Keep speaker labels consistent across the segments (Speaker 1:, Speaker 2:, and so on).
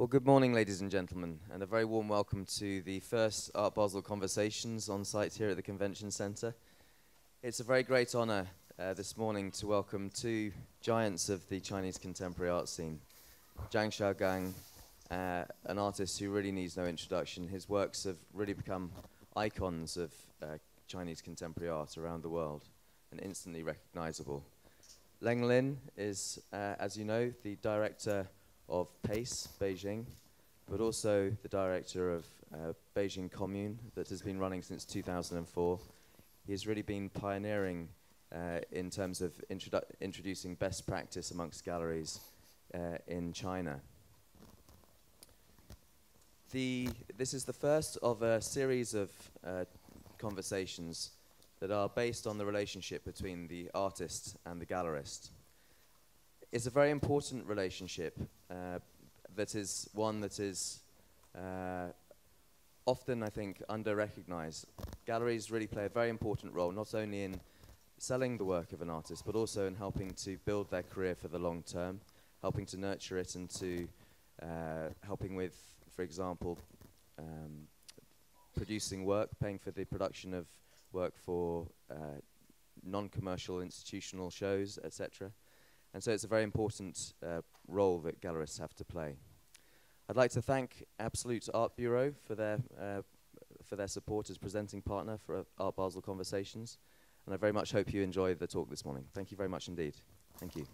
Speaker 1: Well, good morning, ladies and gentlemen, and a very warm welcome to the first Art Basel Conversations on site here at the Convention Centre. It's a very great honour uh, this morning to welcome two giants of the Chinese contemporary art scene, Zhang Xiaogang uh, an artist who really needs no introduction. His works have really become icons of uh, Chinese contemporary art around the world and instantly recognizable. Leng Lin is, uh, as you know, the director of PACE, Beijing, but also the director of uh, Beijing Commune that has been running since 2004. He has really been pioneering uh, in terms of introdu introducing best practice amongst galleries uh, in China. The, this is the first of a series of uh, conversations that are based on the relationship between the artist and the gallerist. It's a very important relationship uh, that is one that is uh, often, I think, under-recognized. Galleries really play a very important role, not only in selling the work of an artist, but also in helping to build their career for the long term, helping to nurture it and to uh, helping with, for example, um, producing work, paying for the production of work for uh, non-commercial institutional shows, etc. And so it's a very important uh, role that gallerists have to play. I'd like to thank Absolute Art Bureau for their, uh, for their support as presenting partner for Art Basel Conversations. And I very much hope you enjoy the talk this morning. Thank you very much indeed. Thank you.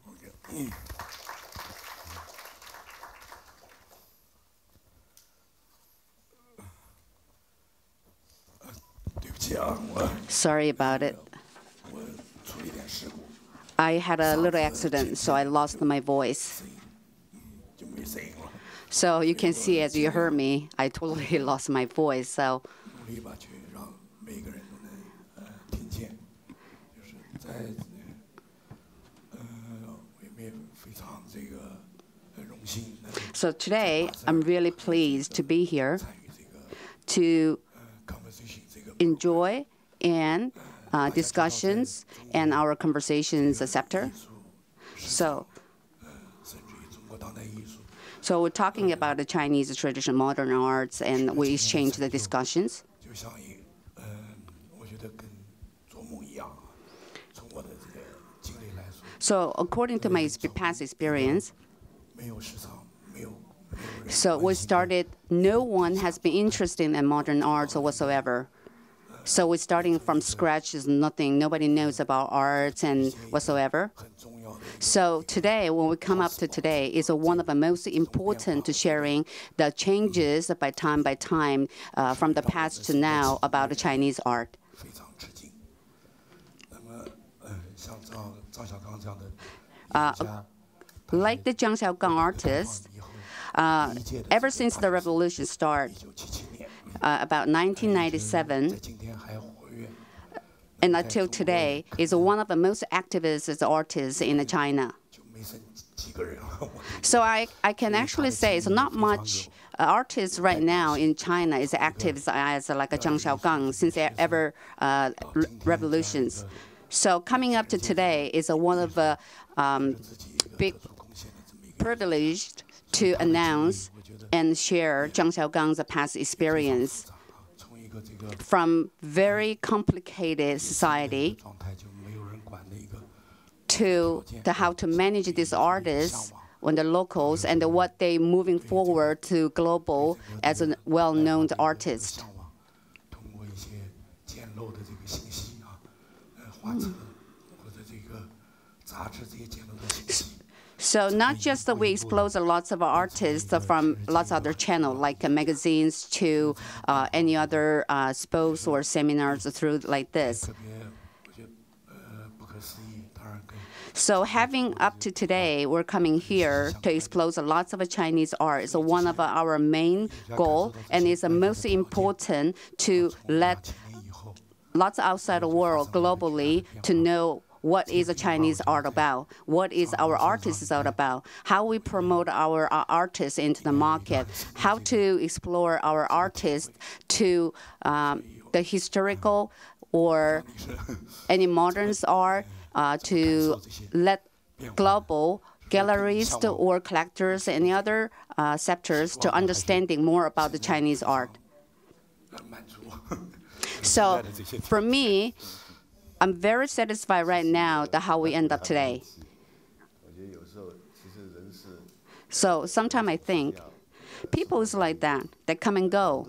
Speaker 2: Sorry about it. I had a little accident, so I lost my voice. So you can see, as you heard me, I totally lost my voice. So So today, I'm really pleased to be here to enjoy and uh, discussions and our conversations sector. So, so we're talking about the Chinese traditional modern arts, and we exchange the discussions. So according to my past experience, so we started, no one has been interested in modern arts whatsoever. So we're starting from scratch is nothing. Nobody knows about arts and whatsoever. So today, when we come up to today, is one of the most important to sharing the changes by time by time uh, from the past to now about the Chinese art. Uh, like the Zhang Xiaogang artist, uh, ever since the revolution started, uh, about 1997, and until today, is one of the most activist artists in China. So I, I can actually say it's not much uh, artists right now in China is active as like a Zhang Xiaogang since ever uh, revolutions. So coming up to today is a one of the um, big privileged to announce and share Zhang Xiaogang's past experience from very complicated society to the how to manage these artists when the locals and what they moving forward to global as a well-known artist. Mm. So not just that we expose lots of artists from lots of other channels, like uh, magazines to uh, any other uh, expos or seminars through like this. So having up to today, we're coming here to expose lots of Chinese art. It's one of our main goal, and it's the most important to let lots outside the world globally to know what is a Chinese art about, what is our artists all about, how we promote our, our artists into the market, how to explore our artists to um, the historical or any modern art uh, to let global galleries or collectors, any other uh, sectors to understanding more about the Chinese art. So for me, I'm very satisfied right now that how we end up today. So sometimes I think people is like that. They come and go.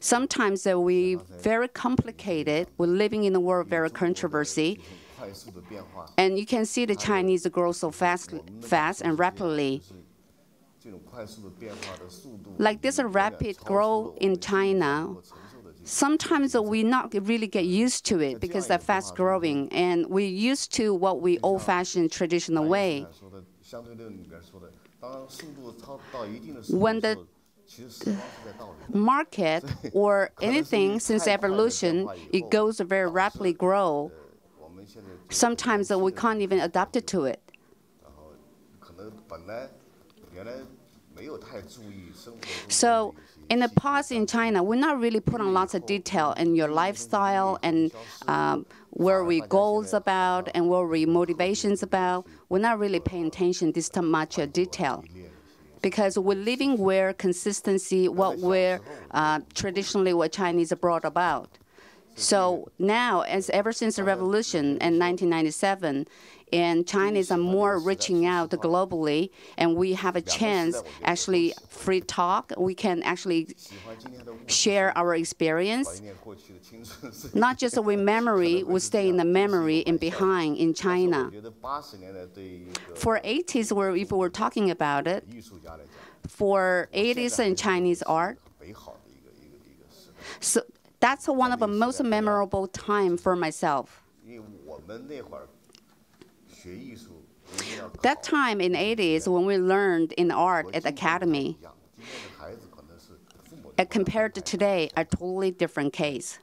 Speaker 2: Sometimes uh, we very complicated. We're living in a world very controversy. And you can see the Chinese grow so fast, fast and rapidly. Like this a rapid growth in China, sometimes we not really get used to it because they're fast growing, and we're used to what we old-fashioned traditional way. When the market or anything since evolution, it goes very rapidly grow. Sometimes we can't even adapt it to it. So in the past in China, we're not really putting lots of detail in your lifestyle and um, where we goals about and where we motivations about. We're not really paying attention this much uh, detail because we're living where consistency, what we're uh, traditionally what Chinese brought about. So now, as ever since the revolution in 1997, and Chinese are more reaching out globally, and we have a chance actually free talk. We can actually share our experience. Not just with memory, we stay in the memory and behind in China. For 80s, where if we're talking about it, for 80s and Chinese art, so that's one of the most memorable time for myself. That time in 80s when we learned in art at academy, compared to today, a totally different case.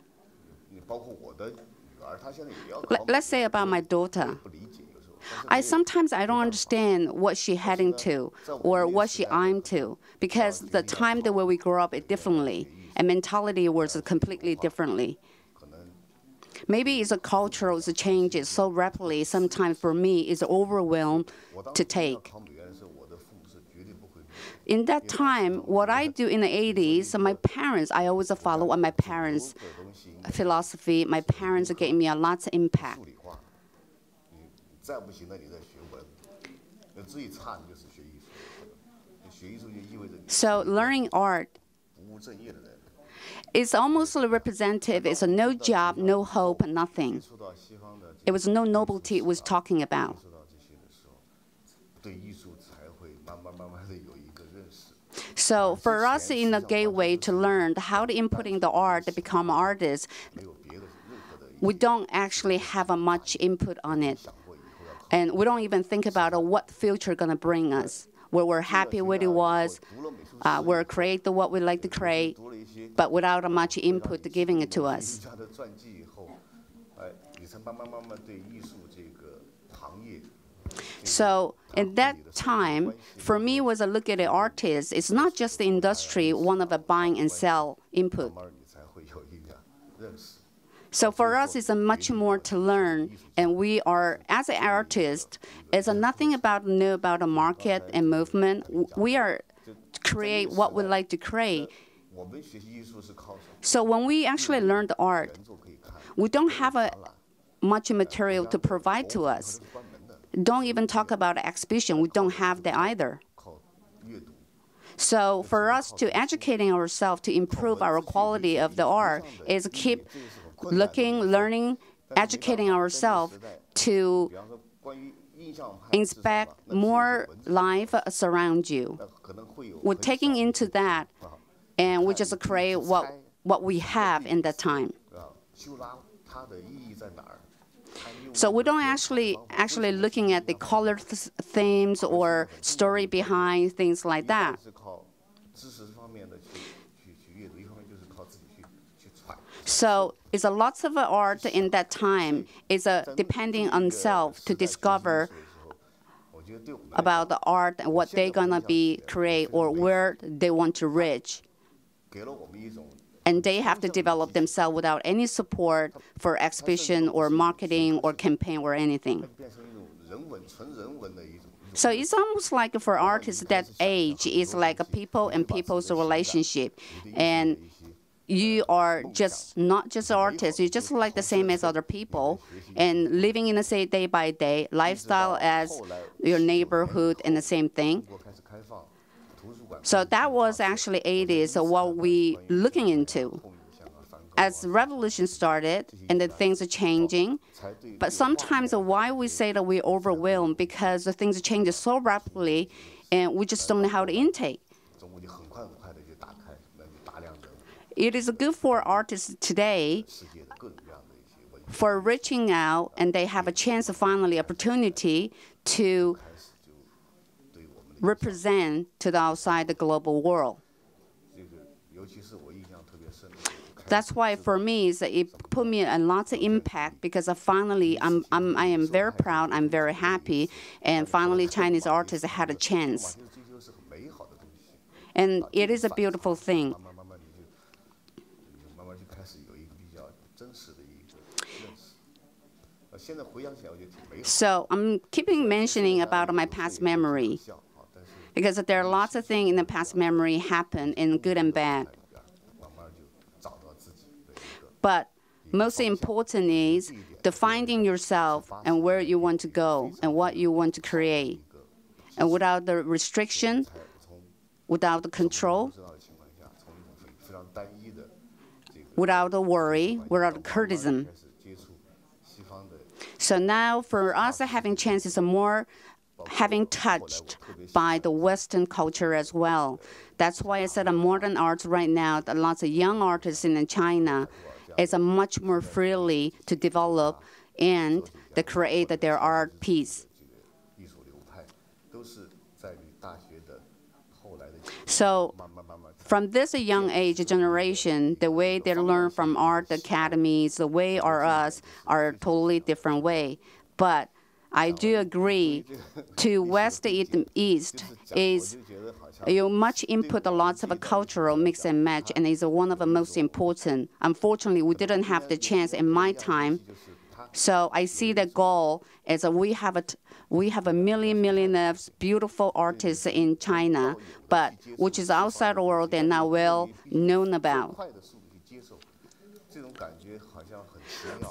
Speaker 2: Let's say about my daughter. I sometimes I don't understand what she heading to or what she aimed to because the time the way we grew up it differently and mentality was completely differently. Maybe it's a cultural change so rapidly. Sometimes for me, it's overwhelmed to take. In that time, what I do in the 80s, my parents, I always follow my parents' philosophy. My parents gave me a lot of impact. So learning art it's almost representative. It's a no job, no hope, nothing. It was no novelty it was talking about. So for us in the gateway to learn how to input in the art to become artists, we don't actually have a much input on it. And we don't even think about uh, what future gonna bring us. Where we're happy with it was, uh, we're create the what we like to create, but without a much input giving it to us. So at that time, for me, was a look at the artist. It's not just the industry, one of the buying and sell input. So for us, it's a much more to learn, and we are as an artist. It's nothing about know about the market and movement. We are to create what we like to create. So when we actually learn the art, we don't have a much material to provide to us. Don't even talk about exhibition. We don't have that either. So for us to educating ourselves to improve our quality of the art is keep looking, learning, educating ourselves to inspect more life around you. We're taking into that, and we just create what what we have in that time. So we don't actually actually looking at the color th themes or story behind things like that. So it's a lots of art in that time. It's a depending on self to discover about the art and what they're gonna be create or where they want to reach. And they have to develop themselves without any support for exhibition or marketing or campaign or anything. So it's almost like for artists that age is like a people and people's relationship, and you are just not just artists. You're just like the same as other people, and living in the same day by day lifestyle as your neighborhood and the same thing. So that was actually 80s. So what we looking into as revolution started and the things are changing. But sometimes why we say that we're overwhelmed because the things change so rapidly and we just don't know how to intake. It is good for artists today for reaching out, and they have a chance, finally, opportunity to represent to the outside the global world. That's why for me it put me a lot of impact because I finally I'm, I'm I am very proud I'm very happy and finally Chinese artists had a chance and it is a beautiful thing So I'm keeping mentioning about my past memory because there are lots of things in the past memory happen in good and bad. But most important is the finding yourself and where you want to go and what you want to create. And without the restriction, without the control, without the worry, without the criticism, so now for us having chances of more having touched by the Western culture as well. That's why I said a modern art right now, lots of young artists in China is much more freely to develop and to create their art piece. So from this young age generation, the way they learn from art academies, the way or us are totally different way. But I do agree to West East is you much input lots of cultural mix and match and is one of the most important. Unfortunately, we didn't have the chance in my time. So I see the goal is we have a we have a million millionaires, beautiful artists in China, but which is outside the world and not well known about.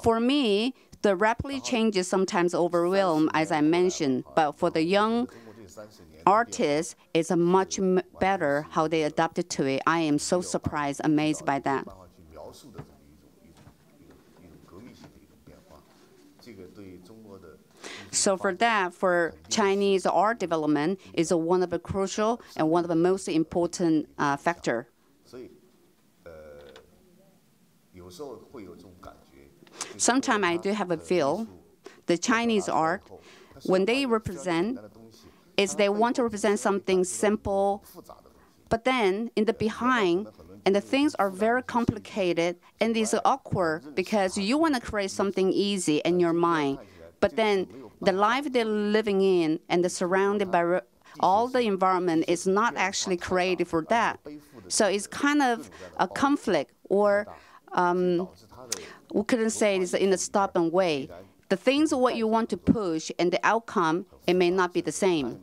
Speaker 2: For me, the rapidly changes sometimes overwhelm, as I mentioned, but for the young artists, it's much better how they adapted to it. I am so surprised, amazed by that. So for that, for Chinese art development is one of the crucial and one of the most important uh, factor. Sometimes I do have a feel the Chinese art, when they represent, is they want to represent something simple, but then in the behind, and the things are very complicated and it's awkward because you want to create something easy in your mind, but then the life they're living in and the surrounded by all the environment is not actually created for that. So it's kind of a conflict, or
Speaker 3: um,
Speaker 2: we couldn't say it's in a stubborn way. The things what you want to push and the outcome, it may not be the same.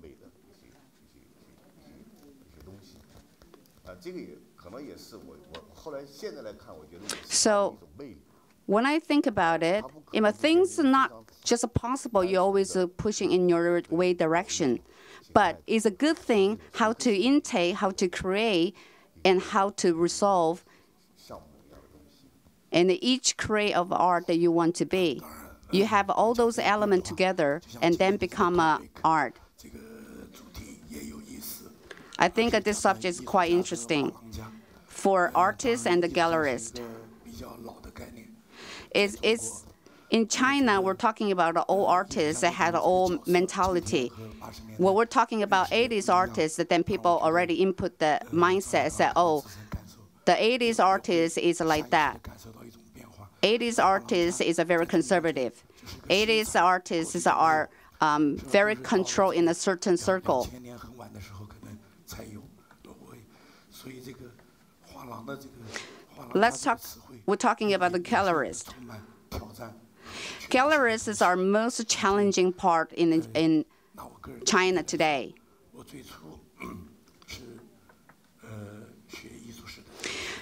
Speaker 2: So when I think about it, if things are not just possible, you're always uh, pushing in your way direction. But it's a good thing how to intake, how to create, and how to resolve, and each create of art that you want to be. You have all those elements together and then become a art. I think that this subject is quite interesting for artists and the
Speaker 4: gallerist.
Speaker 2: It's, it's in China, we're talking about old artists that had old mentality. When we're talking about 80s artists, then people already input the mindset that, oh, the 80s artist is like that. 80s artist is a very conservative. 80s artists are um, very controlled in a certain circle. Let's talk, we're talking about the
Speaker 4: colorist.
Speaker 2: Galleries is our most challenging part in, in
Speaker 4: China today.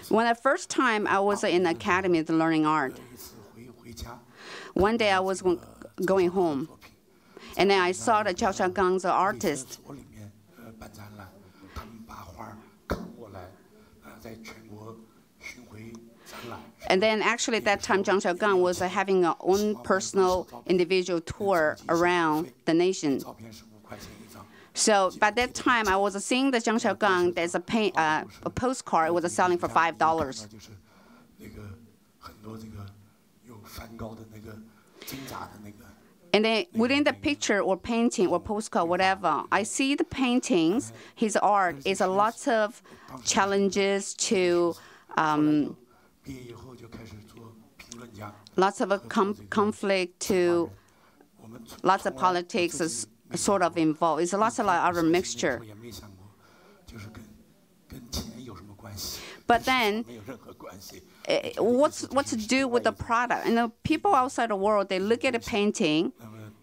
Speaker 4: When the first time I was in the academy learning art, one day I was going home, and then I saw the Zhao Gang's artist And then actually at that time, Zhang Xiaogang was uh, having her own personal individual tour around the nation. So by that time, I was seeing the Zhang Xiaogang, there's a, uh, a postcard, it was selling for
Speaker 2: $5.
Speaker 4: And then within the picture or painting or postcard, whatever, I see the paintings, his art is a lot of challenges to um, lots of conflict to lots of politics is sort of involved. It's lots of like other mixture. But then, eh, what's what's to do with the product? And the people outside the world they look at a painting,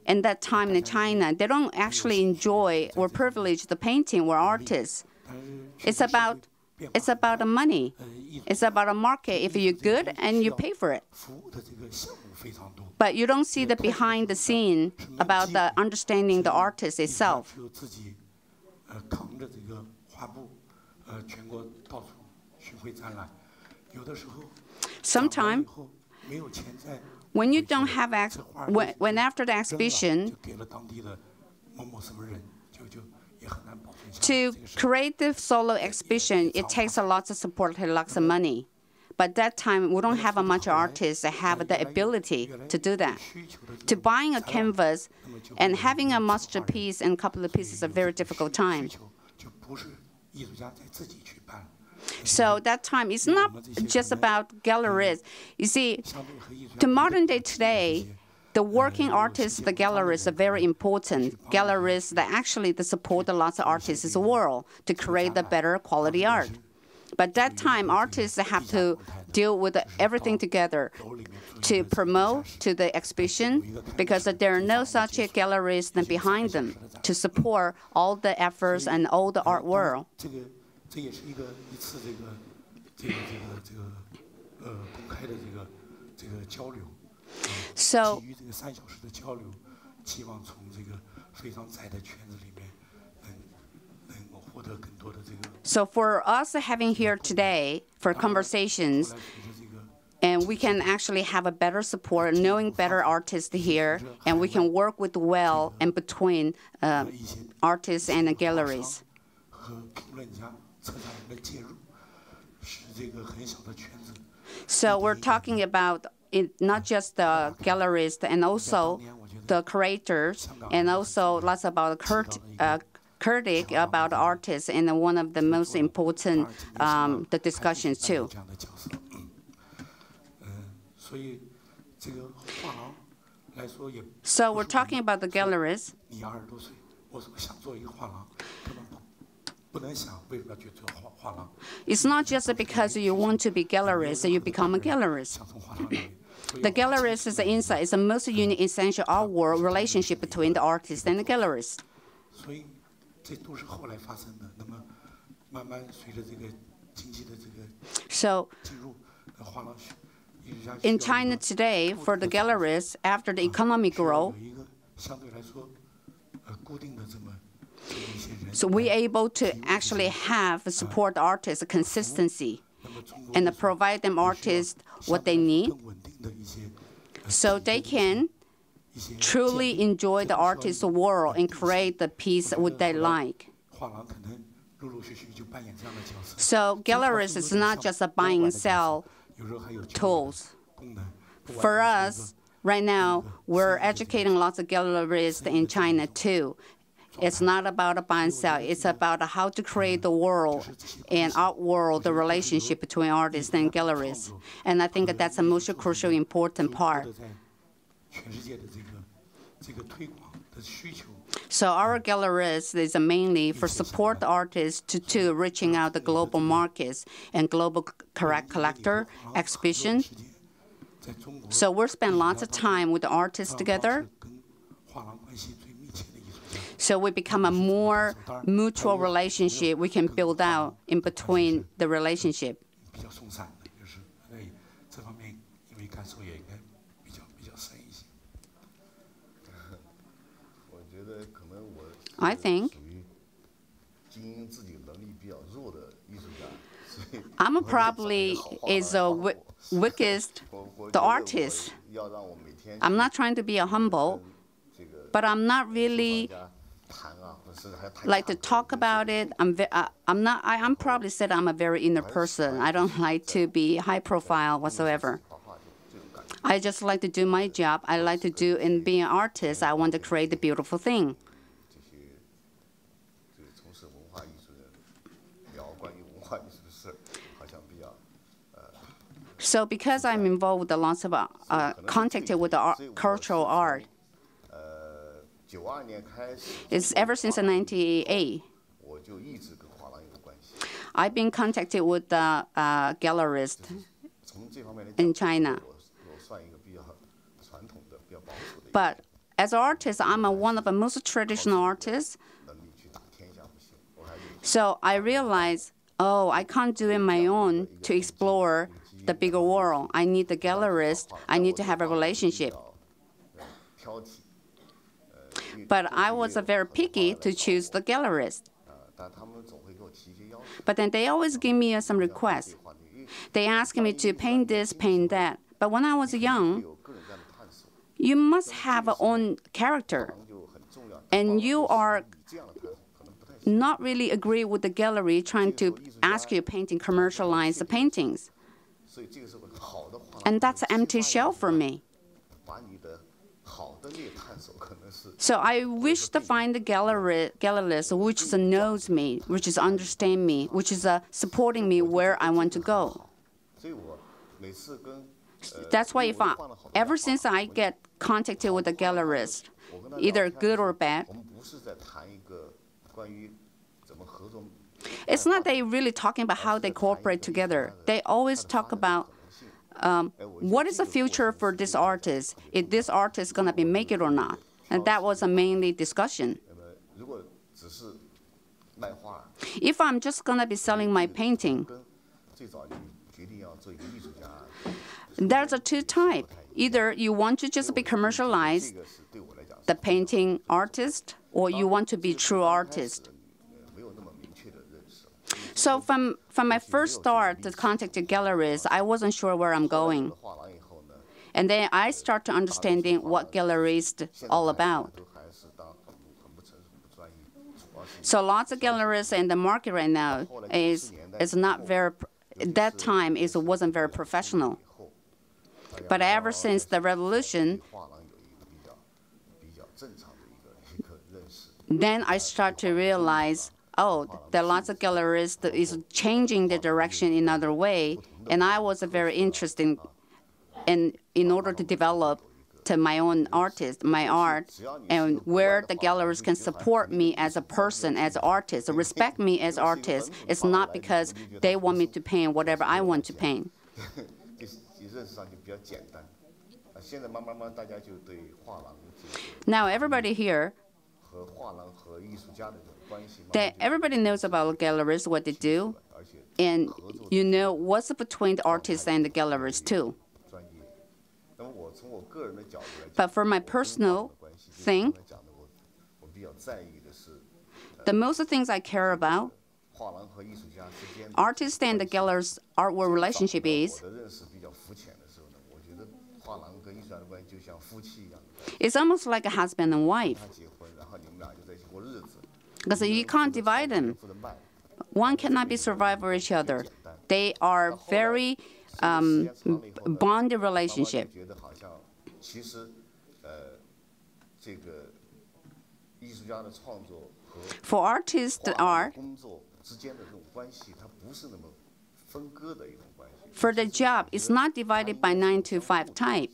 Speaker 4: and that time in China they don't actually enjoy or privilege the painting or artists. It's about it's about the money. It's about a market. If you're good and you pay for it. But you don't see the behind the scene about the understanding the artist itself. Sometimes when you don't have ex when, when after the exhibition to create the solo exhibition, it takes a lot of support and lots of money. But that time, we don't have a much artists that have the ability to do that. To buying a canvas and having a masterpiece and a couple of pieces is a very difficult time. So that time it's not just about galleries. You see, to modern day today, the working artists, the galleries are very important. Galleries that actually they support the lots of artists in the world to create the better quality art. But that time, artists have to deal with everything together to promote to the exhibition because there are no such galleries than behind them to support all the efforts and all the art world. So, so for us having here today for conversations, and we can actually have a better support, knowing better artists here, and we can work with well and between uh, artists and galleries. So we're talking about in, not just the galleries and also the creators, and also lots about Kurt, uh, critic about artists, and one of the most important um, the discussions too. So we're talking about the galleries. It's not just because you want to be gallerist, you become a gallerist. The gallerist's insight is the most unique essential artworld relationship between the artist and the gallerist. So, in China today, for the galleries, after the economic growth, so we're able to actually have support artists consistency and provide them artists what they need so they can truly enjoy the
Speaker 2: artist's
Speaker 4: world and create the piece would they like. So galleries is not just a buy and sell tools. For us, right now, we're educating lots of galleries in China too. It's not about a buy and sell. It's about how to create the world and art world, the relationship between artists and galleries. And I think that that's the most crucial, important part. So our galleries is mainly for support artists to, to reaching out the global markets and global correct collector exhibition. So we spend lots of time with the artists together.
Speaker 3: So we become a more mutual relationship we can build out in between the relationship. I think I'm probably is
Speaker 2: the
Speaker 3: weakest, the artist. I'm not trying to be a humble, but I'm not really like to talk about it. I'm ve- uh, I'm not. I, am probably said I'm a very inner person. I don't like to be high profile whatsoever. I just like to do my job. I like to do and be an artist. I want to create the beautiful thing. So because I'm involved with lots of uh, uh, contacted with the art, cultural art, it's ever since
Speaker 2: the 98.
Speaker 3: I've been contacted with the uh, gallerist in China. But as an artist, I'm a, one of the most traditional artists. So I realized, oh, I can't do it my own to explore the bigger world. I need the gallerist. I need to have a relationship. But I was very picky to choose the gallerist. But then they always give me uh, some requests. They ask me to paint this, paint that. But when I was young, you must have your own character, and you are not really agree with the gallery trying to ask you painting commercialized paintings. And that's an empty shell for me. So I wish to find the gallery, which knows me, which is understand me, which is uh, supporting me where I want to go. That's why if I, ever since I get contacted with a gallerist, either good or bad, it's not they really talking about how they cooperate together. They always talk about um, what is the future for this artist? If this artist going to be make it or not? And that was a mainly discussion. If I'm just going to be selling my painting, there's a two type. Either you want to just be commercialized, the painting artist, or you want to be true artist. So from, from my first start to contacting galleries, I wasn't sure where I'm going. And then I start to understanding what galleries all about. So lots of galleries in the market right now is, is not very, that time is wasn't very professional. But ever since the revolution, then I start to realize Oh, There are lots of galleries that is changing the direction in other way, and I was very interested in, in order to develop to my own artist, my art, and where the galleries can support me as a person, as an artist, respect me as artist. It's not because they want me to paint whatever I want to paint. Now everybody here that everybody knows about galleries, what they do, and you know what's between the artists and the galleries too. But for my personal thing, the most things I care about artists and the galleries artwork relationship is it's almost like a husband and wife. Because you can't divide them. One cannot be survived for each other. They are very um, bonded relationship. For artists,
Speaker 2: the
Speaker 3: for the job It's not divided by 9 to 5 type.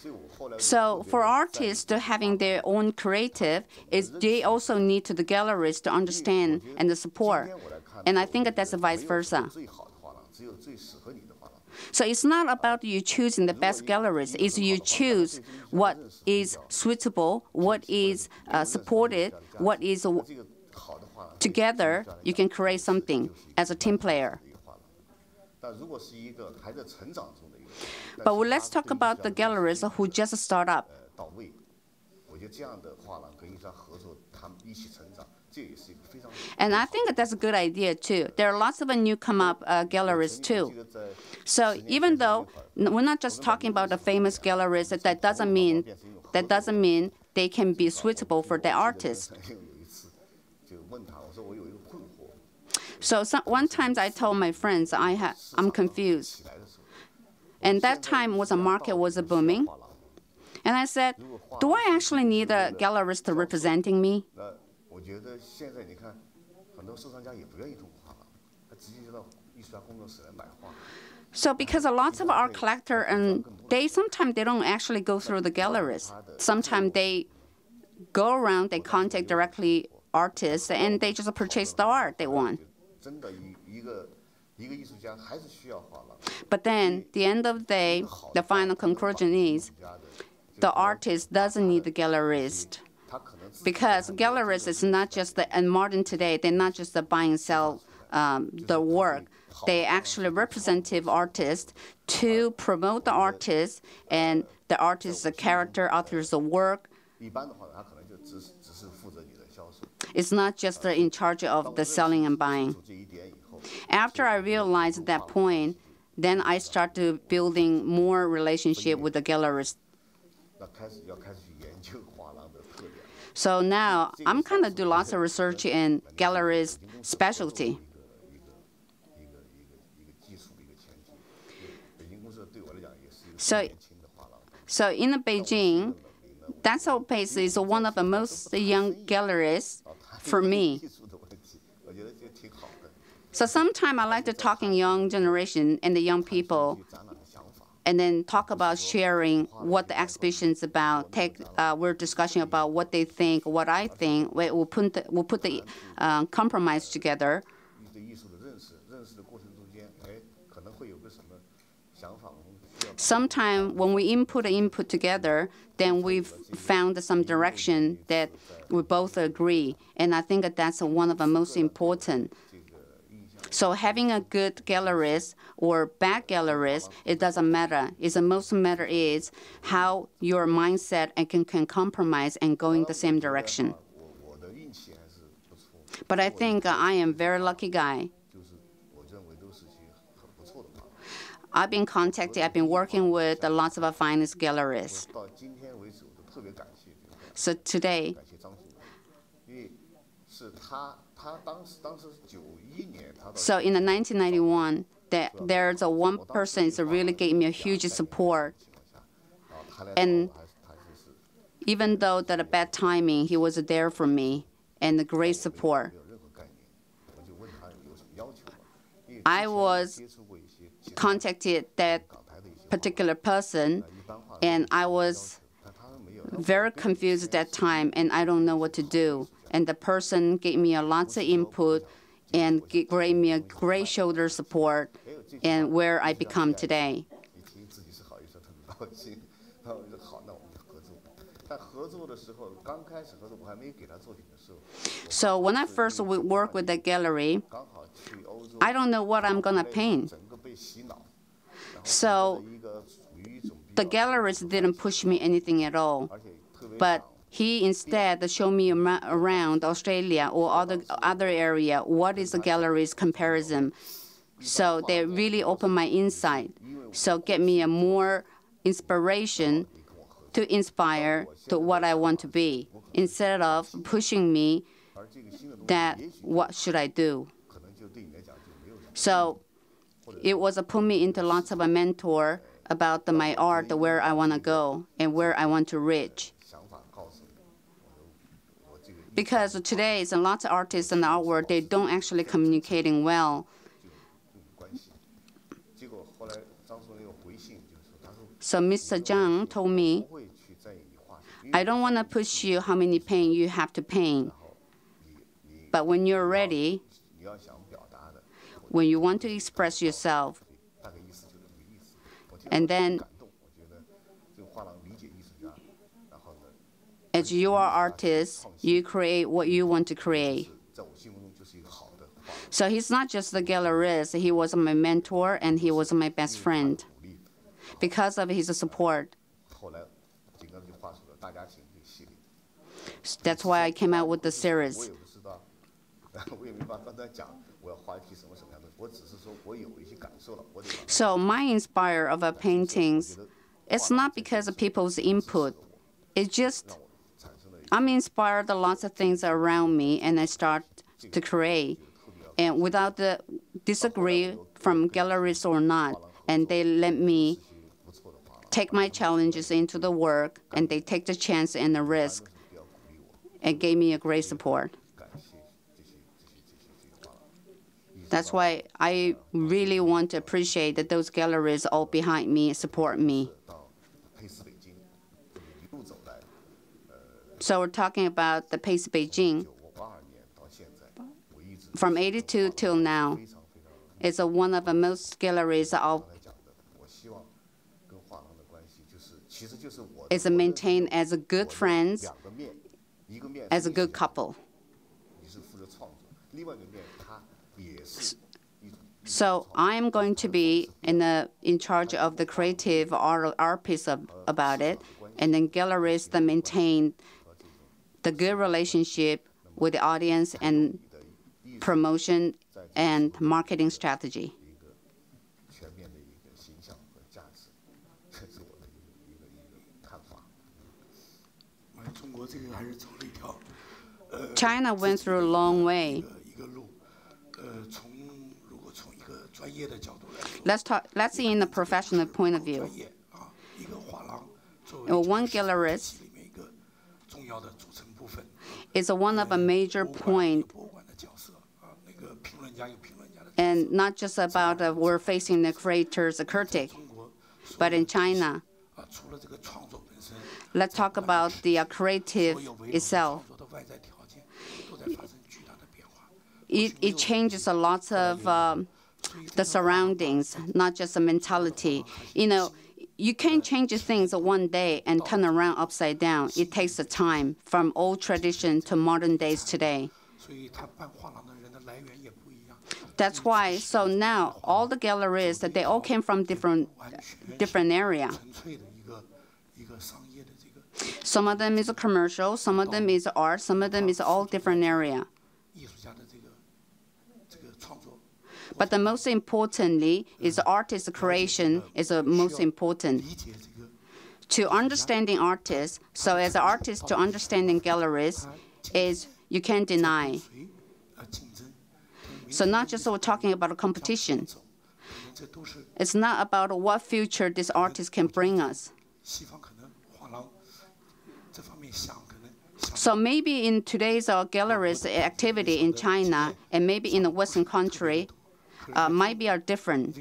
Speaker 2: 所以我后来就
Speaker 3: So
Speaker 2: 特别
Speaker 3: for
Speaker 2: 在意
Speaker 3: artists to having their own creative, is they also need to the galleries to understand and the support.
Speaker 2: 今天我来看
Speaker 3: And I
Speaker 2: 我
Speaker 3: think
Speaker 2: 觉
Speaker 3: that's
Speaker 2: 得
Speaker 3: vice
Speaker 2: 没有
Speaker 3: versa.
Speaker 2: 最好的画廊，只有最适合你的画廊。
Speaker 3: So it's not about you choosing the best galleries. It's you choose what is suitable, what is uh, supported, what is uh, together. You can create something as a team player. but let's talk about the galleries who just start up. And I think that's a good idea too. There are lots of new come up uh, galleries too. So even though we're not just talking about the famous galleries, that doesn't mean that doesn't mean they can be suitable for the artist. So some, one time I told my friends I ha- I'm confused. And that time was a market was booming. And I said, do I actually need a gallerist representing me? So because a lot of art collector and they sometimes they don't actually go through the galleries. Sometimes they go around, they contact directly artists, and they just purchase the art they want. But then, the end of the day, the final conclusion is the artist doesn't need the gallerist. because gallerists is not just the, and modern today they're not just the buy and sell um, the work. they actually representative artists to promote the artist and the artist's character author's work. it's not just in charge of the selling and buying after i realized that point then i started building more relationship with the gallerist so now I'm kind of do lots of research in galleries specialty. So, so in Beijing, Dassault Pace is one of the most young galleries for me. So sometimes I like to talk in young generation and the young people and then talk about sharing what the exhibition is about. Take uh, we're discussing about what they think, what I think. We, will put the, we'll put the uh, compromise together. Sometimes when we input input together, then we've found some direction that we both agree, and I think that that's one of the most important. So having a good gallerist or bad gallerist, it doesn't matter. It's the most matter is how your mindset and can, can compromise and go in the same direction. But I think uh, I am very lucky guy. I've been contacted, I've been working with uh, lots of finest galleries. So today, so in the 1991, that there's a one person is really gave me a huge support, and even though that a bad timing, he was there for me and a great support. I was contacted that particular person, and I was very confused at that time, and I don't know what to do. And the person gave me a lots of input and gave me a great shoulder support and where I become today. So when I first work with the gallery, I don't know what I'm gonna paint. So the galleries didn't push me anything at all, but he instead showed me around Australia or other other area what is the gallery's comparison. So they really opened my insight. So get me a more inspiration to inspire to what I want to be instead of pushing me that what should I do. So it was a put me into lots of a mentor about the, my art, where I want to go and where I want to reach because today a lot of artists in our world they don't actually communicating well. So Mr. Zhang told me, I don't want to push you how many paint you have to paint. But when you're ready, when you want to express yourself,
Speaker 2: And then, as you are artist, you create what you want to create. So he's not just the gallerist, he was my mentor and he was my best friend because of his support. That's why I came out with the series. So my inspire of a paintings, it's not because of people's input. It's just I'm inspired by lots of things around me, and I start to create. And without the disagree from galleries or not, and they let me take my challenges into the work, and they take the chance and the risk, and gave me a great support. That's why I really want to appreciate that those galleries all behind me support me. So we're talking about the Pace Beijing. From 82 till now, it's a, one of the most galleries of is maintained as a good friends, as a good couple. So I'm going to be in the in charge of the creative art, art piece of, about it, and then galleries that maintain the good relationship with the audience and promotion and marketing strategy. China went through a long way. Let's talk. Let's see in the professional point of view. One gallerist is one of a major point and not just about uh, we're facing the creators, critic, but in China, let's talk about the uh, creative itself. It, it changes a lot of um, the surroundings, not just the mentality. You know, you can't change things one day and turn around upside down. It takes a time from old tradition to modern days today. That's why. So now all the galleries that they all came from different different area. Some of them is a commercial, some of them is art, some of them is all different area. But the most importantly is artist creation is the most important. To understanding artists, so as an artist to understanding galleries, is you can't deny. So not just we're talking about a competition. It's not about what future this artist can bring us. So maybe in today's uh, galleries activity in China and maybe in the Western country, uh, might be are different.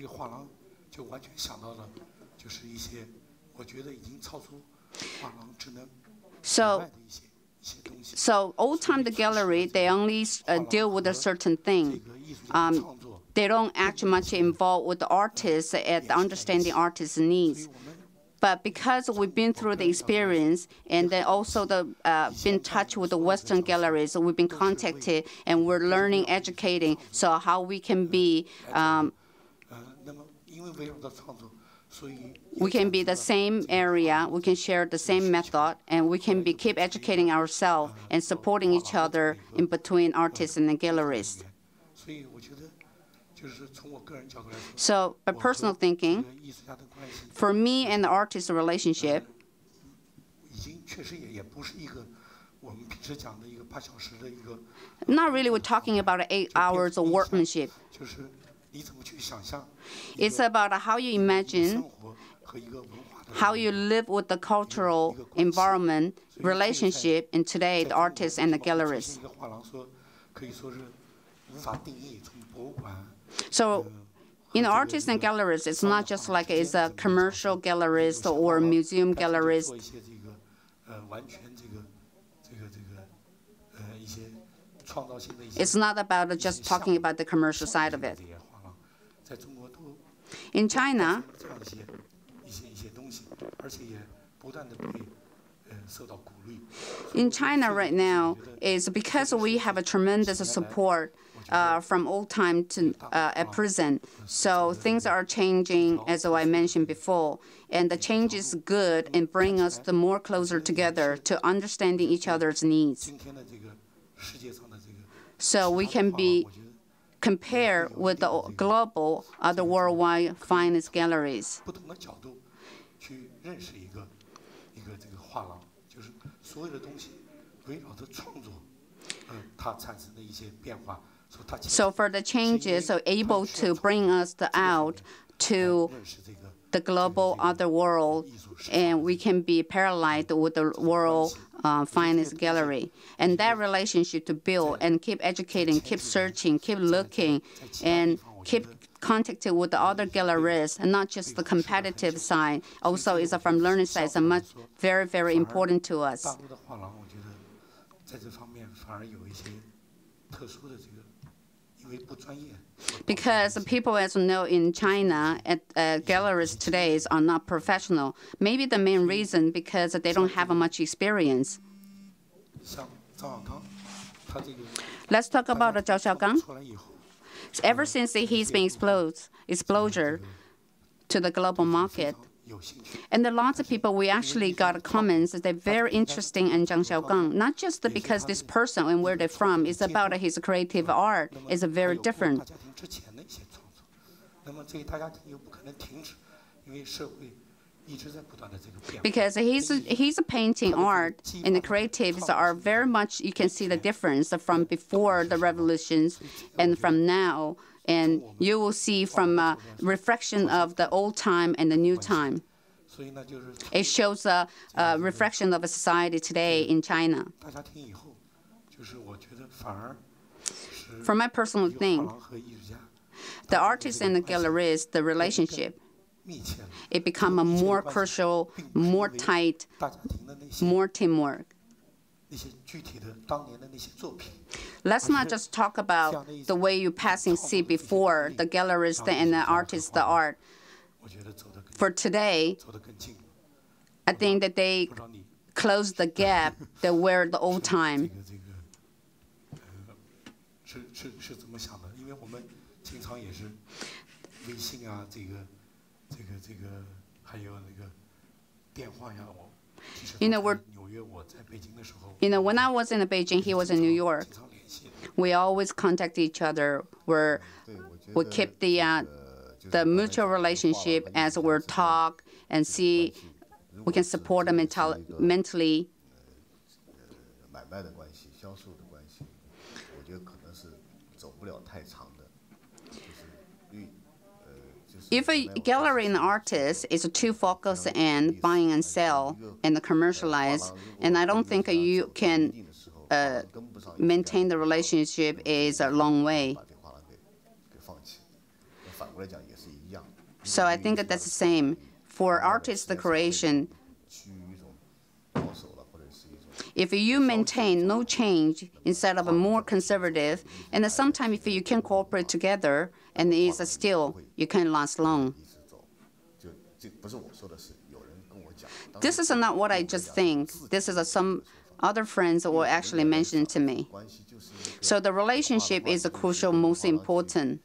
Speaker 2: So, so old time the gallery they only uh, deal with a certain thing. Um, they don't actually much involve with the artists and understanding artists' needs. But because we've been through the experience and then also the uh, been touched with the Western galleries, we've been contacted and we're learning, educating, so how we can be. Um, we can be the same area, we can share the same method, and we can be keep educating ourselves and supporting each other in between artists and the galleries. So, by personal thinking, for me and the artist relationship, not really we're talking about eight hours of workmanship. It's about how you imagine how you live with the cultural environment relationship in today the artists and the galleries. So in artists and galleries, it's not just like it's a commercial gallerist or museum gallerist. Uh, it's not about just talking about the commercial side of it. In China, In China right now is because we have a tremendous support uh, from old time to uh, at present. So things are changing, as I mentioned before, and the change is good and bring us the more closer together to understanding each other's needs. So we can be compared with the global other the worldwide finest galleries. So for the changes, so able to bring us out to the global other world, and we can be paralleled with the world uh, finest gallery. And that relationship to build and keep educating, keep searching, keep looking, and keep contacting with the other galleries, and not just the competitive side. Also, is a from learning side, is much very very important to us. Because people, as you know, in China, at uh, galleries today are not professional. Maybe the main reason because they don't have much experience. Let's talk about Zhang Xiaogang. Ever since he's been exposed, exposure to the global market, and a lot of people, we actually got comments that they're very interesting in Zhang Xiaogang, not just because this person and where they're from, it's about his creative art is a very different. Because he's he's a painting art and the creatives are very much you can see the difference from before the revolutions and from now and you will see from a reflection of the old time and the new time. It shows a, a reflection of a society today in China. For my personal thing, the artist and the gallerist, the relationship, it become a more crucial, more tight, more teamwork. Let's not just talk about the way you pass passing see before the gallerist and the artist, the art. For today, I think that they close the gap that were the old time. You know, we're you know, when I was in Beijing, he was in New York. We always contact each other. We're, we keep the, uh, the mutual relationship as we talk and see we can support them mental, mentally. If a gallery and artist is too focused on buying and sell and commercialize, and I don't think you can uh, maintain the relationship is a long way. So I think that that's the same for artist creation. If you maintain no change instead of a more conservative, and sometimes if you can cooperate together, and it's still you can last long. This is not what I just think. This is a, some other friends will actually mention to me. So the relationship is crucial, most important.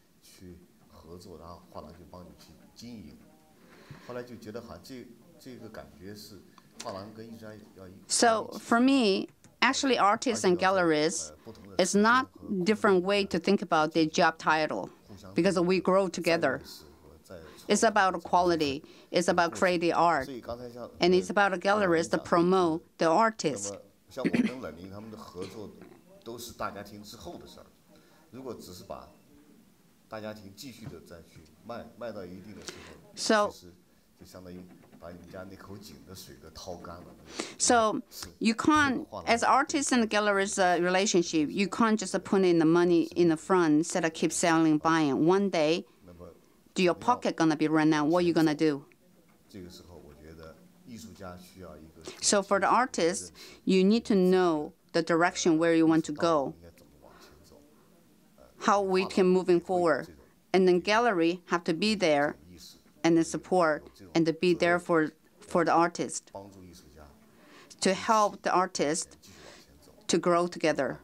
Speaker 2: So for me, actually artists and galleries is not different way to think about their job title because we grow together. It's about quality. It's about creating art. And it's about a galleries to promote the artist. So so you can't, as artists and galleries uh, relationship, you can't just put in the money in the front instead of keep selling, buying. One day, do your pocket gonna be run out? What are you gonna do? So for the artist, you need to know the direction where you want to go, how we can moving forward, and then gallery have to be there
Speaker 3: and the support and to be there for, for the artist, to help the artist to grow together.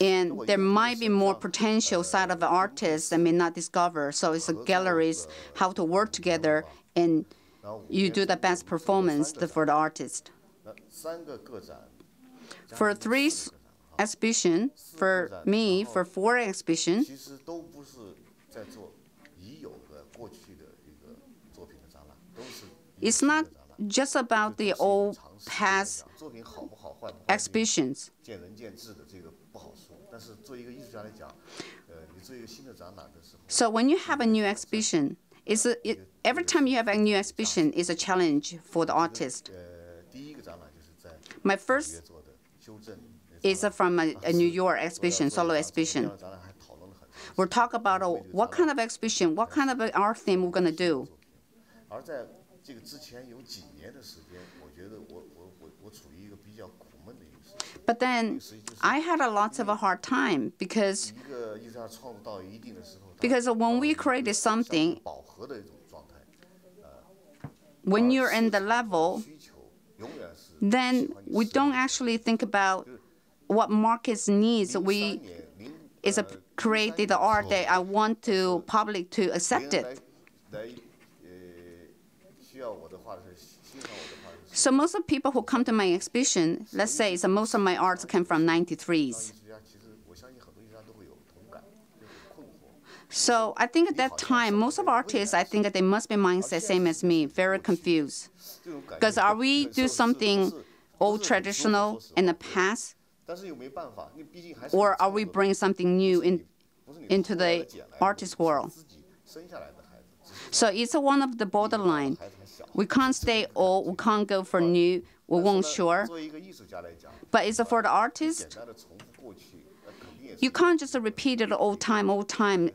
Speaker 3: And there might be more potential side of the artist that may not discover. So it's the galleries how to work together and you do the best performance for the artist. For three exhibition, for me, for four exhibition, it's not just about the old past exhibitions. So when you have a new exhibition, it's a, it, every time you have a new exhibition is a challenge for the artist. My first is from a, a New York exhibition, solo exhibition. We'll talk about what kind of exhibition, what kind of art theme we're going to do. But then I had a lot of a hard time because because when we created something, when you're in the level, then we don't actually think about what markets needs. We is a created the art that I want to public to accept it. So most of the people who come to my exhibition, let's say, so most of my arts came from 93s. So I think at that time, most of artists, I think that they must be mindset the same as me, very confused. Because are we do something old traditional in the past, or are we bring something new in, into the artist world? So it's one of the borderline. We can't stay old, we can't go for new, we won't sure. But it's for the artist, you can't just repeat it all time, all time,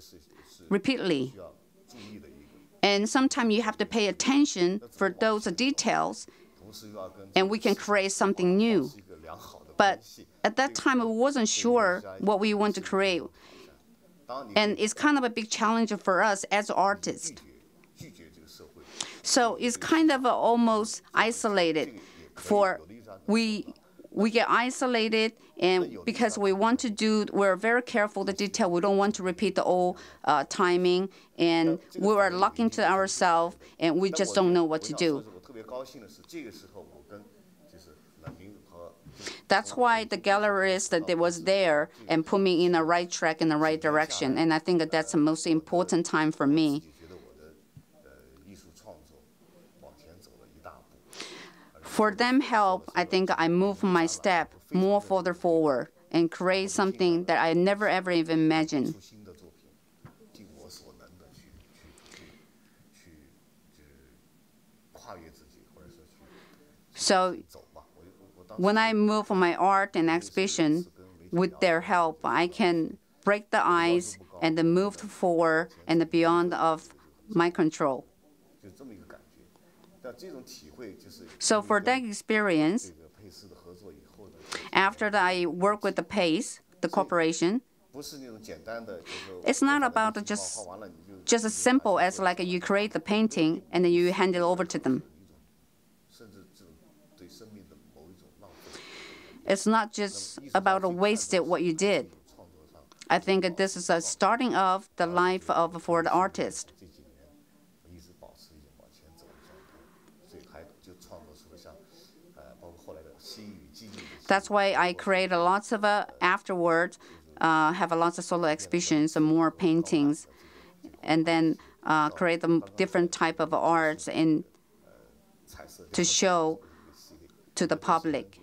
Speaker 3: repeatedly. And sometimes you have to pay attention for those details, and we can create something new. But at that time, we wasn't sure what we want to create. And it's kind of a big challenge for us as artists. So it's kind of almost isolated for we we get isolated and because we want to do we're very careful the detail. We don't want to repeat the old uh, timing and we are looking to ourselves and we just don't know what to do. That's why the gallerist that they was there and put me in the right track in the right direction. And i think that that's the most important time for me For them help, I think I move my step more further forward and create something that I never ever even imagined. So when I move my art and exhibition, with their help, I can break the ice and move forward and beyond of my control. So for that experience, after I work with the PACE, the corporation, it's not about just just as simple as like you create the painting and then you hand it over to them. It's not just about a wasted what you did. I think this is a starting of the life of for the artist. That's why I create lots of uh, afterwards, uh, have a lots of solo exhibitions and more paintings, and then uh, create the different type of arts and to show to the public.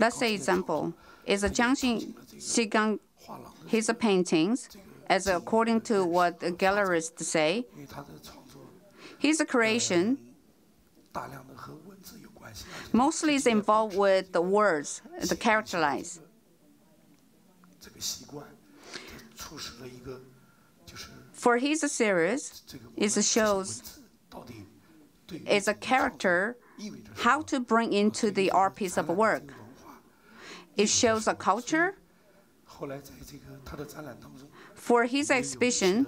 Speaker 3: Let's say example is a Zhang Xiaogang, his paintings as according to what the gallerists say, his creation mostly is involved with the words, the characterize. For his series, it shows it's a character
Speaker 2: how to bring into the art piece of work. It shows a culture. For his exhibition,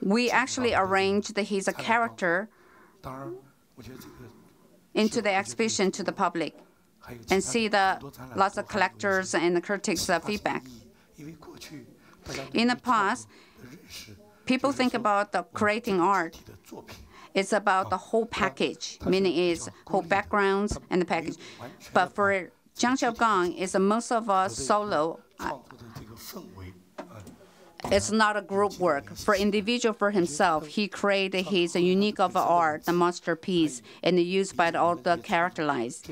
Speaker 2: we actually arranged his character into the exhibition to the public and see the lots of collectors and critics' uh, feedback. In the past, people think about the creating art. It's about the whole package, meaning it's whole backgrounds and the package. But for Zhang Xiaogang, it's most of a solo. Uh, It's not a group work. For individual, for himself, he created his unique of art, the masterpiece, and used by all the character lines.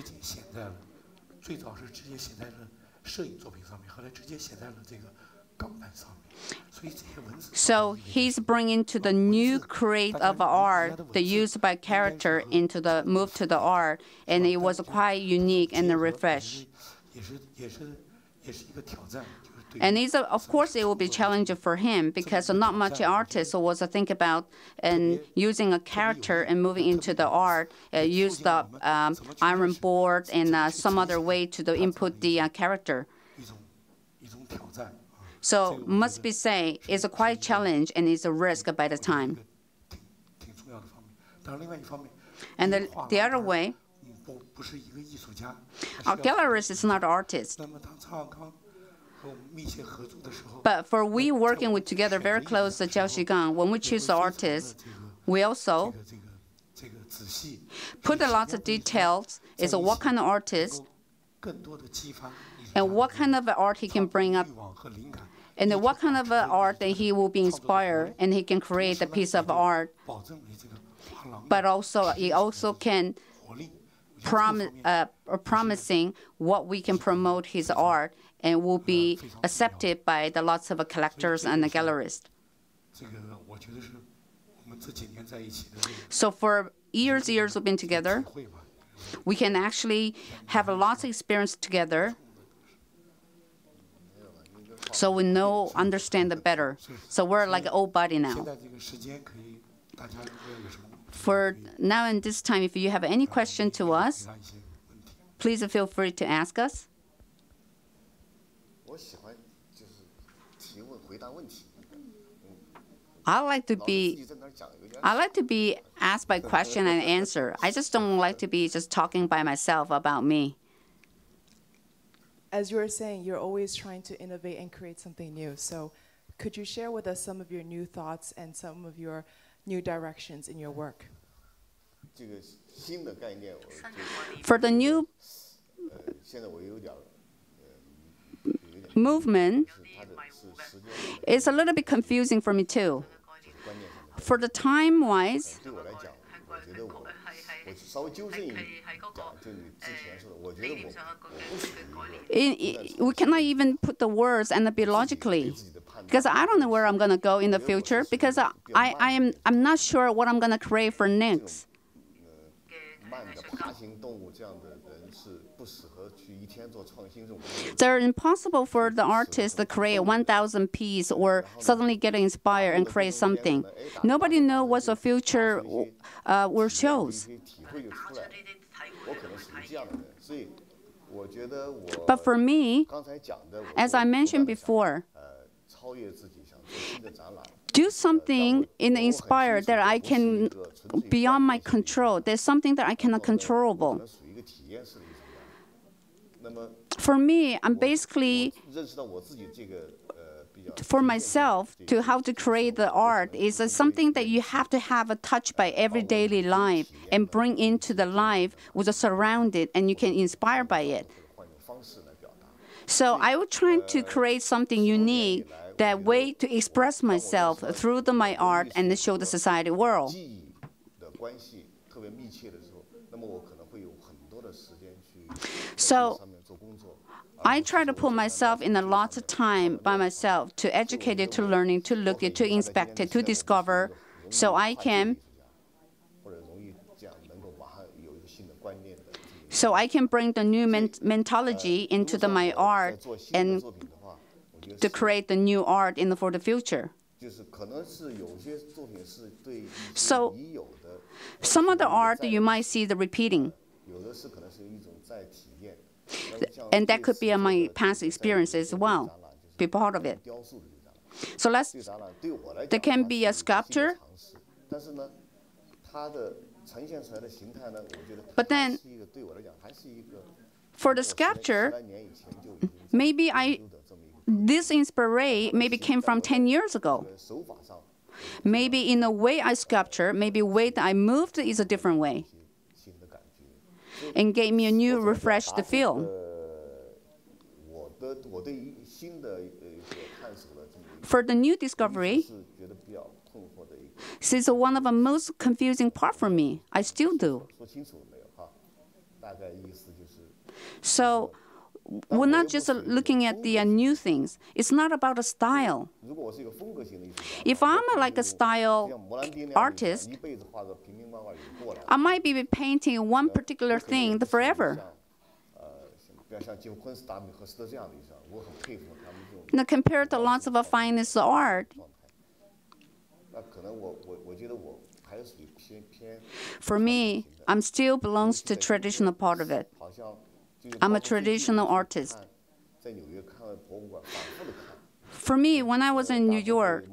Speaker 2: So he's bringing to the new create of art the use by character into the move to the art, and it was quite unique and refresh. And it's of course it will be challenging for him because not much artists was think about and using a character and moving into the art, uh, use the um, iron board and uh, some other way to the input the uh, character. So must be say it's a quite challenge and it's a risk by the time. And the, the other way, our gallerist is not artist. But for we working with together very close to Zhang Xiaogang, when we choose the artist, we also put a lot of details is what kind of artist and what kind of art he can bring up and what kind of art that he will be inspired and he can create a piece of art. But also he also can prom- uh, promising what we can promote his art and will be accepted by the lots of collectors and the gallerists. So for years, years we've been together, we can actually have a lots of experience together. So we know, understand it better. So we're like an old buddy now. For now and this time, if you have any question to us, please feel free to ask us. I like to be I like to be asked by question and answer. I just don't like to be just talking by myself about me.
Speaker 5: As you were saying, you're always trying to innovate and create something new. So, could you share with us some of your new thoughts and some of your new directions in your work?
Speaker 2: For the new uh, movement, it's a little bit confusing for me too. For the time wise, we cannot even put the words and be logically because I don't know where I'm going to go in the future because I, I, I am I'm not sure what I'm going to create for next. They're impossible for the artist to create 1,000 piece or suddenly get inspired and create something. Nobody knows what the future uh, will shows. But for me, as I mentioned before, do something in the inspired that I can beyond my control. There's something that I cannot controllable. For me, I'm basically for myself to how to create the art is something that you have to have a touch by every daily life and bring into the life with the surrounded and you can inspire by it. So I was trying to create something unique that way to express myself through the, my art and show the society world. So I try to put myself in a lot of time by myself to educate it, to learning, to look it, to inspect it, to discover, so I can so I can bring the new men mentality into the, my art and to create the new art in the, for the future. So Some of the art you might see the repeating. And that could be my past experience as well, be part of it. So let's, there can be a sculpture, but then for the sculpture, maybe I this inspiration maybe came from 10 years ago. Maybe in the way I sculpture, maybe way that I moved is a different way. And gave me a new refreshed feel. For the new discovery, this is one of the most confusing part for me. I still do. So we're not just looking at the uh, new things. It's not about a style. If I'm like a style artist, I might be painting one particular thing forever. Now, compared to lots of finest art, for me, I'm still belongs to traditional part of it. I'm a traditional artist. For me, when I was in New York,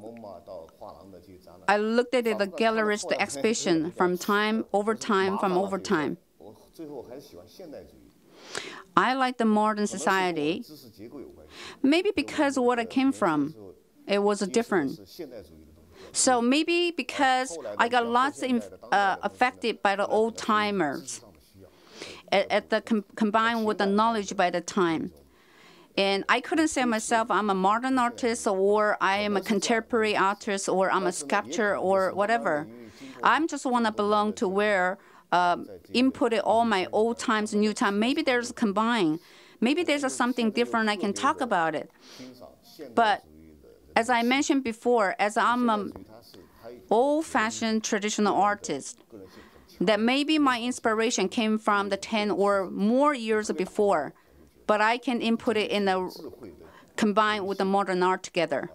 Speaker 2: I looked at the gallerist exhibition from time over time from over time. I like the modern society. Maybe because of what I came from, it was different. So maybe because I got lots of, uh, affected by the old timers at, at the com combined with the knowledge by the time. And I couldn't say myself I'm a modern artist or I am a contemporary artist or I'm a sculptor or whatever. I'm just want to belong to where um, inputted all my old times, new time. Maybe there's a combined. Maybe there's a something different I can talk about it. But as I mentioned before, as I'm an old-fashioned traditional artist, that maybe my inspiration came from the 10 or more years before, but I can input it in the combined with the modern art together.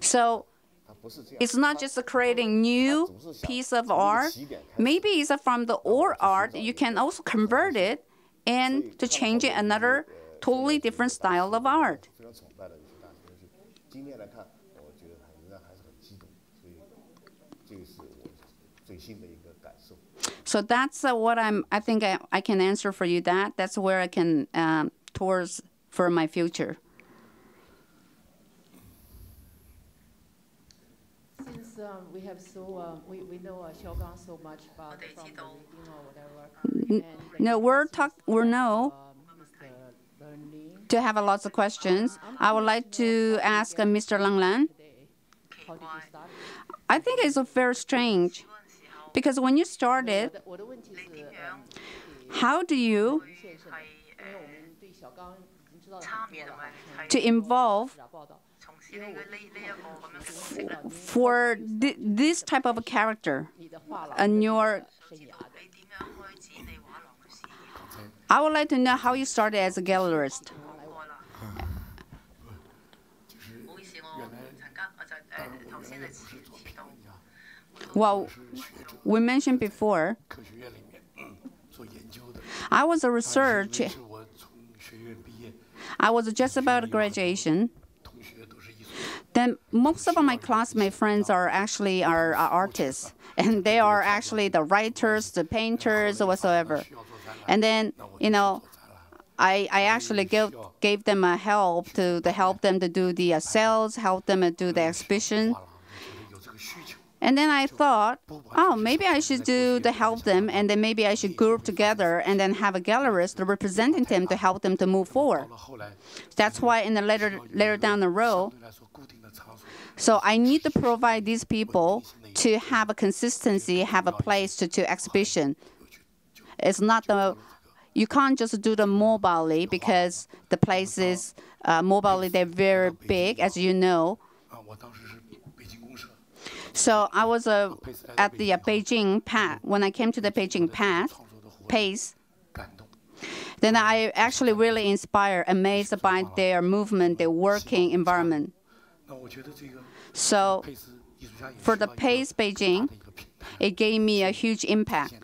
Speaker 2: So it's not just creating new piece of art. Maybe it's from the old art. You can also convert it and to change it another totally different style of art. So that's uh, what I'm. I think I, I can answer for you. That that's where I can um, towards for my future.
Speaker 6: Since um, we have so uh, we, we know uh, Xiaogang so much about from the reading or whatever.
Speaker 2: no, we're talk. We're no. To have a lots of questions. I would like to ask uh, Mr. Leng Lin. I think it's very strange because when you started, how do you to involve for this type of a character in your I would like to know how you started as a gallerist. Well, we mentioned before, I was a research. I was just about graduation. Then most of my classmate friends are actually are, are artists, and they are actually the writers, the painters, whatsoever. And then you know, I, I actually gave, gave them a help to, to help them to do the sales, help them to do the exhibition. And then I thought, oh, maybe I should do to help them, and then maybe I should group together and then have a gallerist representing them to help them to move forward. That's why in the later later down the road, so I need to provide these people to have a consistency, have a place to, to exhibition. It's not the you can't just do the mobilely because the places uh, mobile they're very big, as you know. So I was uh, at the uh, Beijing path when I came to the Beijing path, pace. then I actually really inspired, amazed by their movement, their working environment. So for the Pace Beijing, it gave me a huge impact.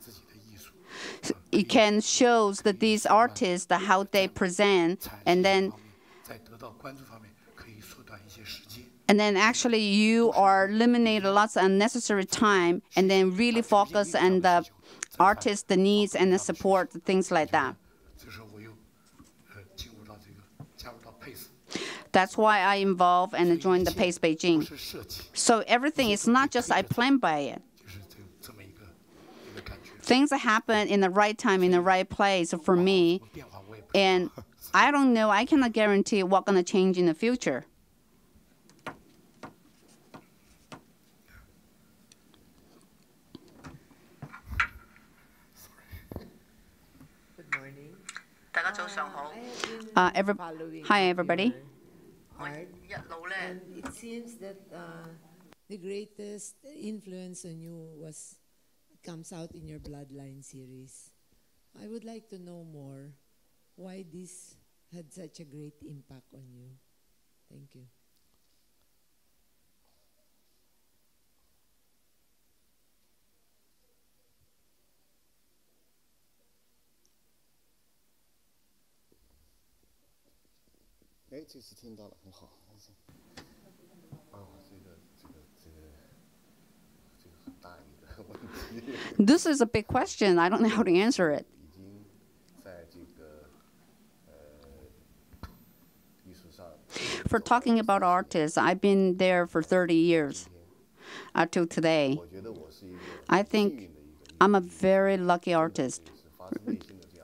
Speaker 2: It can shows that these artists how they present and then and then actually you are eliminate lots of unnecessary time and then really focus on the artist the needs and the support things like that That's why I involve and join the Pace Beijing. So everything is not just I plan by it. Things happen in the right time, in the right place for me, and I don't know. I cannot guarantee what's gonna change in the future. Uh, every, hi, everybody.
Speaker 7: And it seems that uh, the greatest influence on you was comes out in your Bloodline series. I would like to know more why this had such a great impact on you. Thank you.
Speaker 3: 哎，这次听到了，很好。
Speaker 2: this is a big question. I don't know how to answer it. For talking about artists, I've been there for 30 years until today. I think I'm a very lucky artist.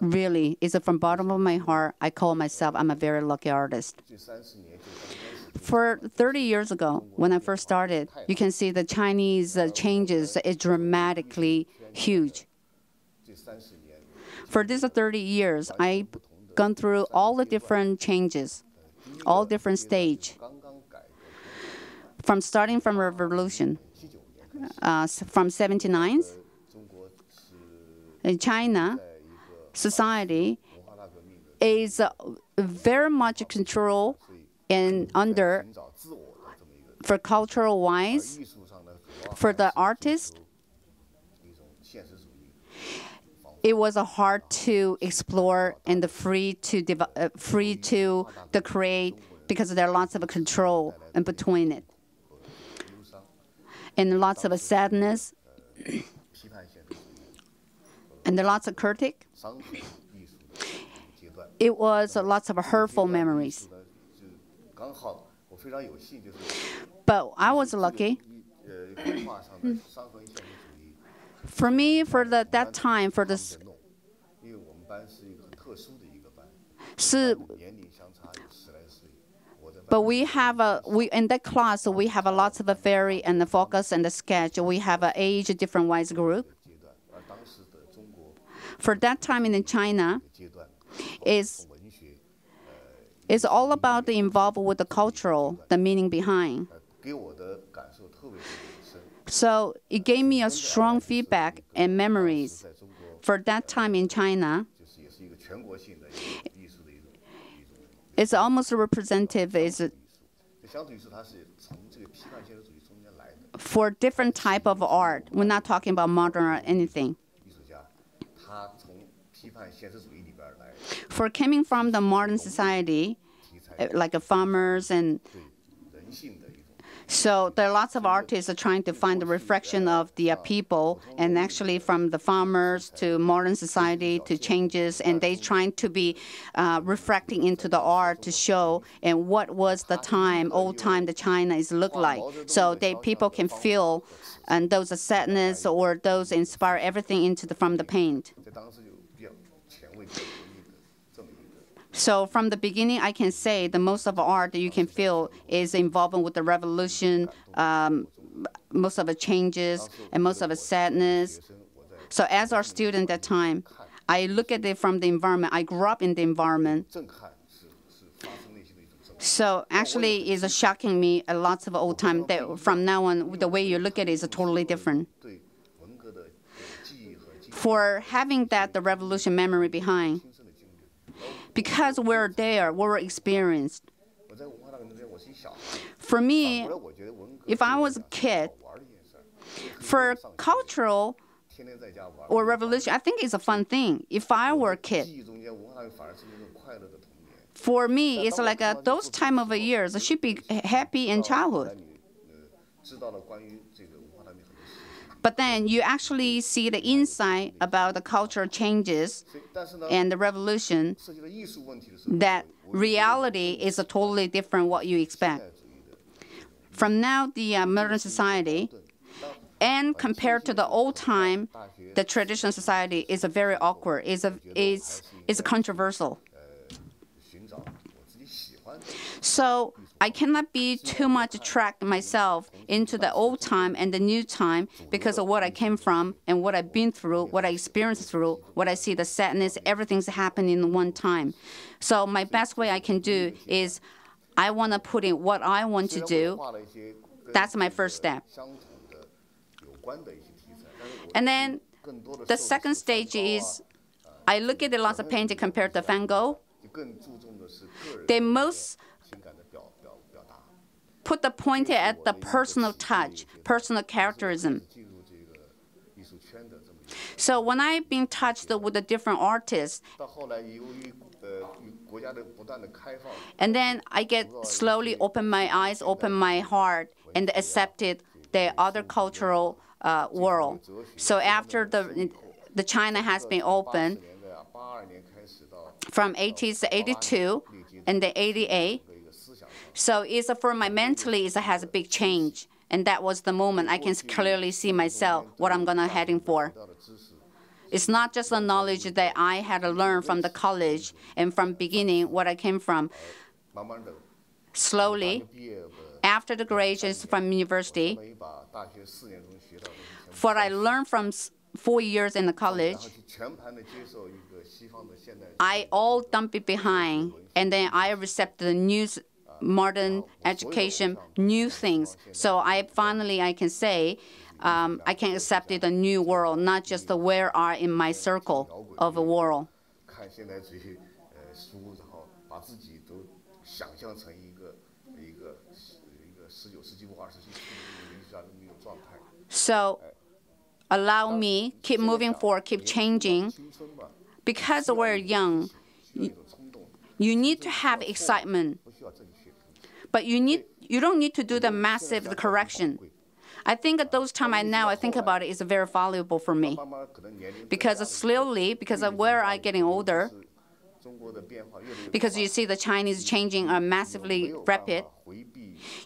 Speaker 2: Really, it's from bottom of my heart. I call myself I'm a very lucky artist for 30 years ago, when I first started, you can see the Chinese uh, changes is dramatically huge. For these 30 years, I've gone through all the different changes, all different stage, from starting from revolution, uh, from
Speaker 3: 79,
Speaker 2: in China, society is uh, very much controlled and under for cultural wise, for the artist, it was hard to explore and free to uh, free to the create because there are lots of control in between it and lots of sadness and lots of critic. It was lots of hurtful memories. But I was lucky. for me, for the, that time, for this, but we have a we in that class we have a lots of a very and the focus and the sketch. We have a age different wise group. For that time in China, is it's all about the involved with the cultural, the meaning behind. So it gave me a strong feedback and memories for that time in China. It's almost representative is for different type of art. We're not talking about modern or anything. For coming from the modern society, uh, like farmers and so there are lots of artists trying to find the reflection of the people, and actually from the farmers to modern society to changes, and they trying to be uh, reflecting into the art to show and what was the time, old time, the China is look like. So they people can feel and those sadness or those inspire everything into the, from the paint. So from the beginning, I can say the most of art that you can feel is involving with the revolution, um, most of the changes, and most of the sadness. So as our student at that time, I look at it from the environment. I grew up in the environment. So actually, it's shocking me a lot of old time that from now on, the way you look at it is totally different. For having that, the revolution memory behind,
Speaker 3: because we're there, we're experienced. For me, if I was a kid, for cultural or revolution, I think it's a fun thing. If I were a kid, for me, it's like a, those time of years should be happy in childhood. But then you actually see the insight about the cultural changes and the revolution that reality is a totally different what you expect. From now, the uh, modern society, and compared to the old time, the traditional society is a very awkward, is a is is controversial. So I cannot be too much attract myself into the old time and the new time because of what I came from and what I've been through, what I experienced through, what I see the sadness, everything's happening in one time. So my best way I can do is I want to put in what I want to do. That's my first step. And then the second stage is I look at the lots of painting compared to Van Gogh. They most put the point at the personal touch, personal characterism. So when I've been touched with the different artists, and then I get slowly open my eyes, open my heart, and accepted the other cultural uh, world. So after the the China has been open from 80s to 82 and the 88, so it's for my mentally, it has a big change. And that was the moment I can clearly see myself, what I'm gonna heading for. It's not just the knowledge that I had to learn from the college and from beginning what I came from. Slowly, after the graduation from university, what I learned from four years in the college, I all dump it behind, and then I accept the news modern education, new things. So I finally I can say um, I can accept it a new world, not just the where are in my circle of a world. So allow me keep moving forward, keep changing. Because we're young, you, you need to have excitement but you need you don't need to do the massive correction. I think at those time I now I think about it is very valuable for me. Because slowly because of where I getting older because you see the Chinese changing are massively rapid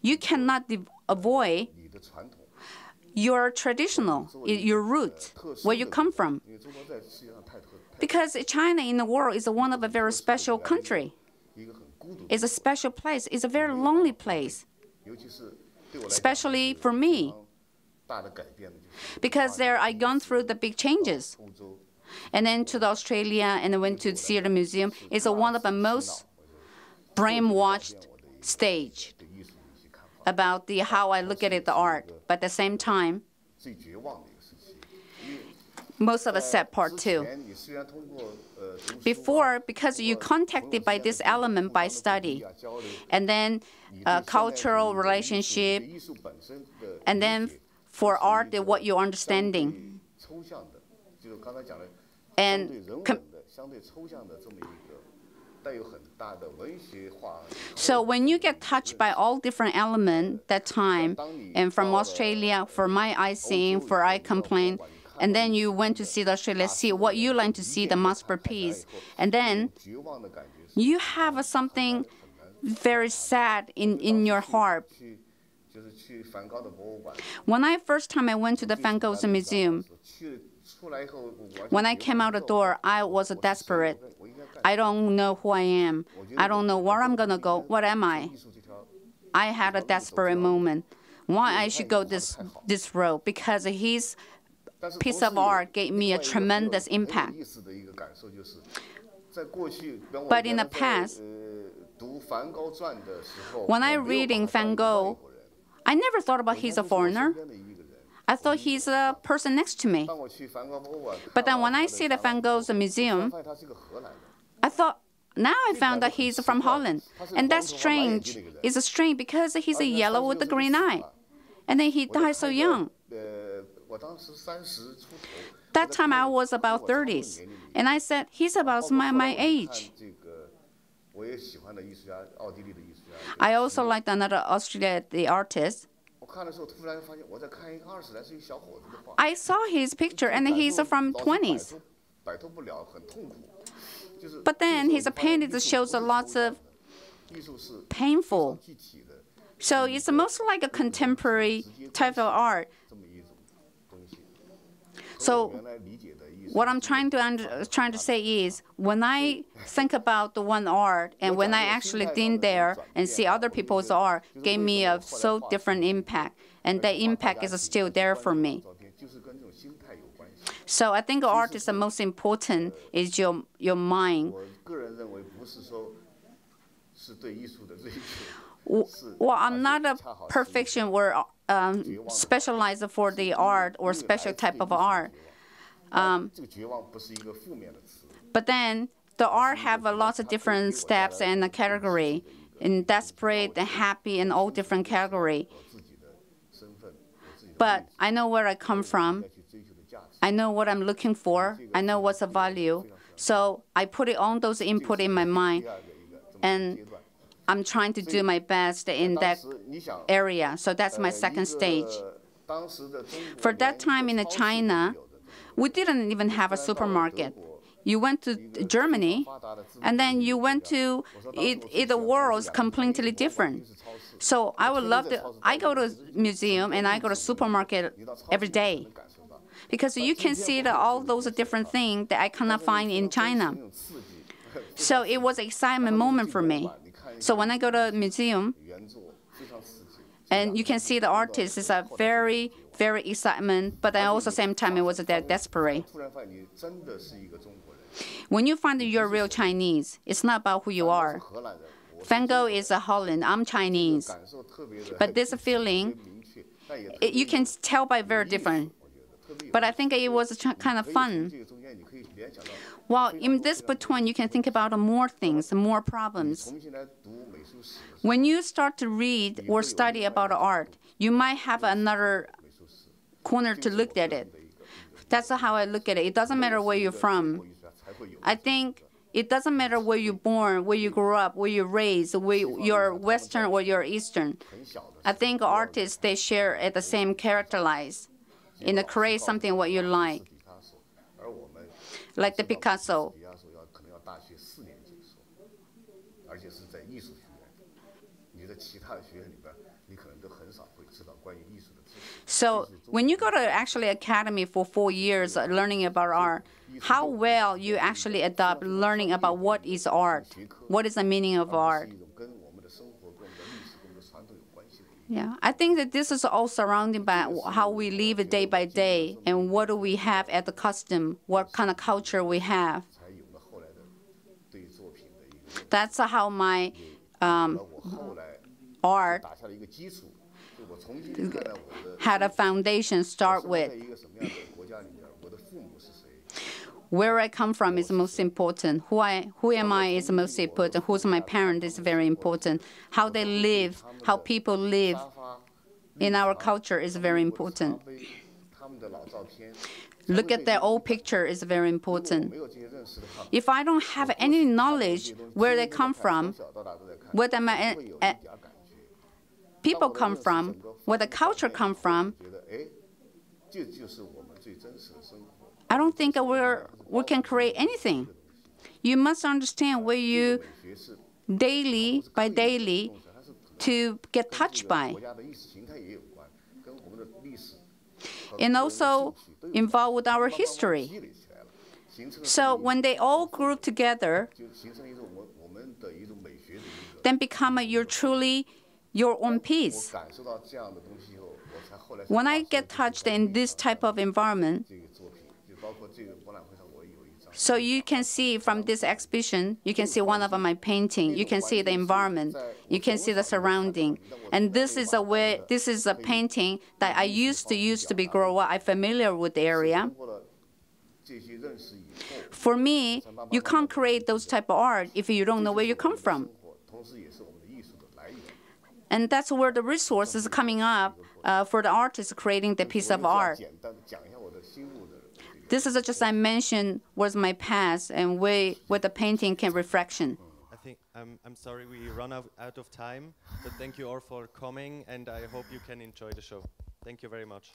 Speaker 3: you cannot avoid your traditional your root where you come from. Because China in the world is one of a very special country is a special place. It's a very lonely place, especially for me, because there I gone through the big changes. And then to the Australia and I went to the theater museum. It's a one of the most brainwashed stage about the how I look at it, the art. But at the same time, most of the sad part too. Before, because you contacted by this element by study, and then uh, cultural relationship, and then for art, what you're understanding. And so when you get touched by all different elements that time, and from Australia, for my eye seeing, for eye complaint, and then you went to see the Australia, see what you like to see, the masterpiece, and then you have something very sad in, in your heart. When I first time I went to the Van Gogh's museum, when I came out the door, I was a desperate. I don't know who I am. I don't know where I'm gonna go. What am I? I had a desperate moment. Why I should go this this road? Because he's piece of art gave me a tremendous impact. But in the past, when I reading Van Gogh, I never thought about he's a foreigner. I thought he's a person next to me. But then when I see the Van Gogh's museum, I thought now I found that he's from Holland. And that's strange. It's strange because he's a yellow with a green eye. And then he died so young. Uh, That time I was about 30s. And I said, he's about my, my age. I also liked another Australia, the artist. I saw his picture and he's from 20s. But then his painting shows a lot of painful. So it's mostly like a contemporary type of art. So what I'm trying to under, trying to say is when I think about the one art and when I actually think there and see other people's art gave me a so different impact and that impact is still there for me. So I think art is the most important is your your mind. Well, I'm not a perfection or um, specialized for the art or special type of art. Um, but then the art have a lot of different steps and a category, in desperate and happy and all different category. But I know where I come from. I know what I'm looking for. I know what's the value. So I put it on those input in my mind, and I'm trying to do my best in that area. So that's my second stage. For that time in China, we didn't even have a supermarket. You went to Germany, and then you went to it. it the world is completely different. So I would love to. I go to museum and I go to supermarket every day because you can see the, all those different things that I cannot find in China. So it was an excitement moment for me. So when I go to a museum, and you can see the artists is a very, very excitement, but at also same time it was that desperate. When you find you're real Chinese, it's not about who you are. Van Gogh is a Holland, I'm Chinese. But this feeling, it, you can tell by very different. But I think it was kind of fun. Well, in this between, you can think about more things, more problems. When you start to read or study about art, you might have another corner to look at it. That's how I look at it. It doesn't matter where you're from. I think it doesn't matter where you're born, where you grew up, where you're raised, where you're Western or you're Eastern. I think artists they share at the same characterize and create something what you like. Like the Picasso. So when you go to actually academy for four years uh, learning about art, how well you actually adopt learning about what is art, what is the meaning of art. Yeah, I think that this is all surrounded by how we live day by day and what do we have at the custom, what kind of culture we have. That's how my um, art had a foundation start with. Where I come from is most important. Who I, who am I is most important. Who's my parent is very important. How they live, how people live in our culture is very important. Look at their old picture is very important. If I don't have any knowledge where they come from, where my uh, people come from, where the culture come from, I don't think we're, we can create anything. You must understand where you daily by daily to get touched by. And also involved with our history. So when they all group together, then become a, you're truly your own piece. When I get touched in this type of environment, so you can see from this exhibition, you can see one of my painting. You can see the environment. You can see the surrounding. And this is a way. This is a painting that I used to use to be grow up. I'm familiar with the area.
Speaker 2: For me, you can't create those type of art if you don't know where you come from. And that's where the resources coming up uh, for the artist creating the piece of art. This is just I mentioned was my past and way where the painting can reflection.
Speaker 8: I think I'm, I'm sorry we run out, out of time, but thank you all for coming and I hope you can enjoy the show. Thank you very much.